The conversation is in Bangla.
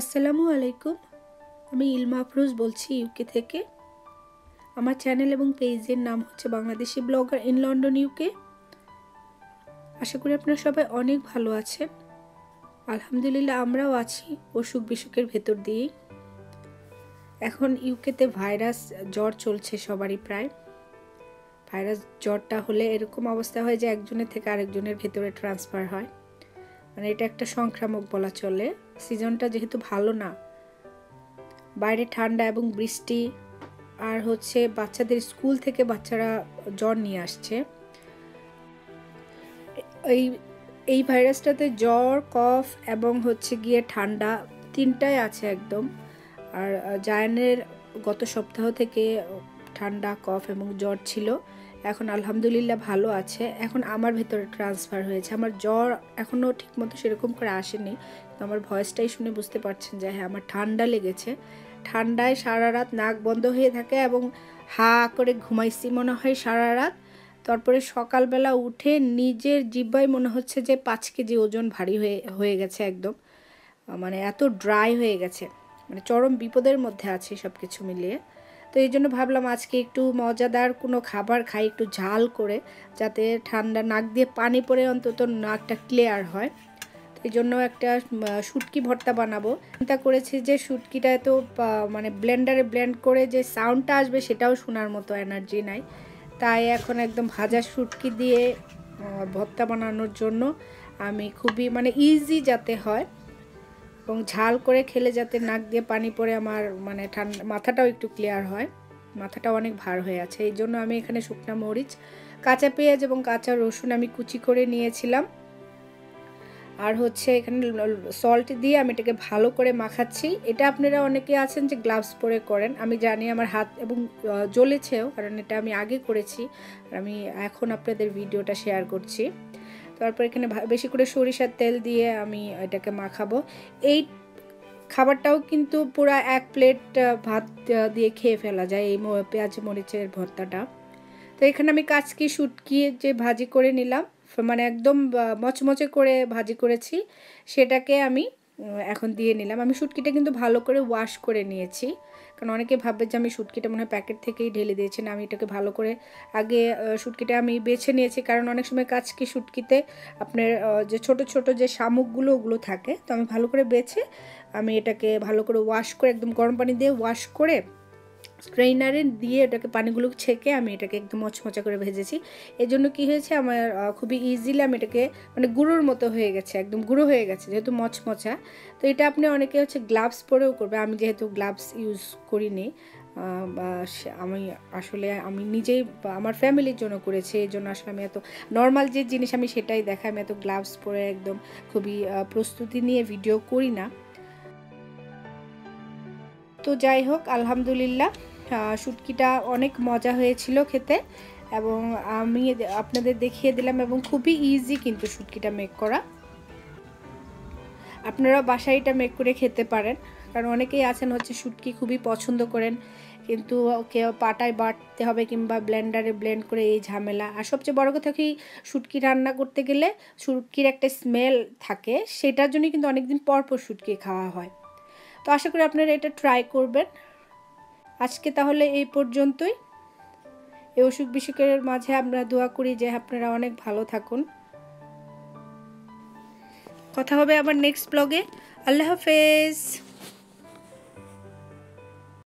আসসালামু আলাইকুম। আমি ইলমা আফরোজ বলছি ইউকে থেকে। আমার চ্যানেল এবং পেজের নাম হচ্ছে Bangladeshi blogger in London UK আশা করি আপনারা সবাই অনেক ভালো আছেন। আলহামদুলিল্লাহ আমরাও আছি অসুখ বিসুখের ভেতর দিয়েই। এখন ইউকেতে ভাইরাস জ্বর চলছে সবারই প্রায়। ভাইরাস জ্বরটা হলে এরকম অবস্থা হয় যে একজনের থেকে আরেকজনের ভেতরে ট্রান্সফার হয়। মানে এটা একটা সংক্রামক বলা চলে। সিজনটা যেহেতু ভালো না, বাইরে ঠান্ডা এবং বৃষ্টি আর হচ্ছে বাচ্চাদের স্কুল থেকে বাচ্চারা জ্বর নিয়ে আসছে। এই এই ভাইরাসটাতে জ্বর, কফ এবং হচ্ছে গিয়ে ঠান্ডা তিনটাই আছে একদম। আর জায়ানের গত সপ্তাহ থেকে ঠান্ডা, কফ এবং জ্বর ছিল। এখন আলহামদুলিল্লাহ ভালো আছে। এখন আমার ভেতরে ট্রান্সফার হয়েছে। আমার জ্বর এখনও ঠিকমতো সেরকম করে আসেনি। তো আমার ভয়েসটাই শুনে বুঝতে পারছেন যে হ্যাঁ আমার ঠান্ডা লেগেছে। ঠান্ডায় সারা রাত নাক বন্ধ হয়ে থাকে এবং হা করে ঘুমাইছি মনে হয় সারা রাত। তারপরে সকালবেলা উঠে নিজের জিব্বাই মনে হচ্ছে যে পাঁচ কেজি ওজন ভারী হয়ে হয়ে গেছে একদম। মানে এত ড্রাই হয়ে গেছে। মানে চরম বিপদের মধ্যে আছে সব কিছু মিলিয়ে। তো এই জন্য ভাবলাম আজকে একটু মজাদার কোনো খাবার খাই, একটু ঝাল করে, যাতে ঠান্ডা নাক দিয়ে পানি পরে অন্তত নাকটা ক্লিয়ার হয়। এই জন্য একটা শুটকি ভর্তা বানাবো। চিন্তা করেছি যে শুটকিটা তো মানে ব্লেন্ডারে ব্লেন্ড করে যে সাউন্ডটা আসবে সেটাও শোনার মতো এনার্জি নাই। তাই এখন একদম ভাজা শুটকি দিয়ে ভর্তা বানানোর জন্য আমি খুবই মানে ইজি যাতে হয়। এবং ঝাল করে খেলে যাতে নাক দিয়ে পানি পড়ে আমার মানে ঠান্ডা মাথাটাও একটু ক্লিয়ার হয়। মাথাটাও অনেক ভার হয়ে আছে। এই জন্য আমি এখানে শুকনো মরিচ, কাঁচা পেঁয়াজ এবং কাঁচা রসুন আমি কুচি করে নিয়েছিলাম। আর হচ্ছে এখানে সল্ট দিয়ে আমি এটাকে ভালো করে মাখাচ্ছি। এটা আপনারা অনেকে আছেন যে গ্লাভস পরে করেন। আমি জানি আমার হাত এবং জ্বলেছেও, কারণ এটা আমি আগে করেছি। আর আমি এখন আপনাদের ভিডিওটা শেয়ার করছি। তারপর এখানে বেশি করে সরিষার তেল দিয়ে আমি এটাকে মাখাবো। এই খাবারটাও কিন্তু পুরো এক প্লেট ভাত দিয়ে খেয়ে ফেলা যায় এই পেঁয়াজ মরিচের ভর্তাটা। তো এখানে আমি কাচকি, শুটকি যে ভাজি করে নিলাম মানে একদম মচমচে করে ভাজি করেছি, সেটাকে আমি এখন দিয়ে নিলাম। আমি শুটকিটা কিন্তু ভালো করে ওয়াশ করে নিয়েছি। কারণ অনেকে ভাববে যে আমি শুটকিটা মনে হয় প্যাকেট থেকেই ঢেলে দিয়েছি না আমি এটাকে ভালো করে আগে শুটকিটা আমি বেছে নিয়েছি। কারণ অনেক সময় কাজকি শুটকিতে আপনার যে ছোট ছোট যে শামুকগুলো, ওগুলো থাকে। তো আমি ভালো করে বেছে আমি এটাকে ভালো করে ওয়াশ করে, একদম গরম পানি দিয়ে ওয়াশ করে স্ট্রেইনারে দিয়ে এটাকে পানিগুলো ছেঁকে আমি এটাকে একদম মচমচা করে ভেজেছি। এর জন্য কী হয়েছে, আমার খুবই ইজিলি আমি এটাকে মানে গুঁড়োর মতো হয়ে গেছে, একদম গুঁড়ো হয়ে গেছে, যেহেতু মচমচা। তো এটা আপনি অনেকে হচ্ছে গ্লাভস পরেও করবে, আমি যেহেতু গ্লাভস ইউজ করিনি আমি আসলে, আমি নিজেই আমার ফ্যামিলির জন্য করেছি এই জন্য আসলে আমি এত নর্মাল যে জিনিস আমি সেটাই দেখাই, আমি এত গ্লাভস পরে একদম খুবই প্রস্তুতি নিয়ে ভিডিও করি না। তো যাই হোক, আলহামদুলিল্লাহ শুটকিটা অনেক মজা হয়েছিল খেতে এবং আমি আপনাদের দেখিয়ে দিলাম এবং খুবই ইজি কিন্তু শুটকিটা মেক করা। আপনারা বাসায় এটা মেক করে খেতে পারেন, কারণ অনেকেই আছেন হচ্ছে শুটকি খুবই পছন্দ করেন, কিন্তু কেউ পাটায় বাটতে হবে কিংবা ব্লেন্ডারে ব্লেন্ড করে এই ঝামেলা। আর সবচেয়ে বড় কথা কি, শুটকি রান্না করতে গেলে শুটকির একটা স্মেল থাকে, সেটার জন্য কিন্তু অনেকদিন পর পর শুটকি খাওয়া হয়। তো আশা করি আপনারা এটা ট্রাই করবেন। আজকে তাহলে এই পর্যন্তই। এই অসুখ বিসুখের মাঝে আমরা দোয়া করি যে আপনারা অনেক ভালো থাকুন। কথা হবে আবার নেক্সট ব্লগে আল্লাহ হাফেজ।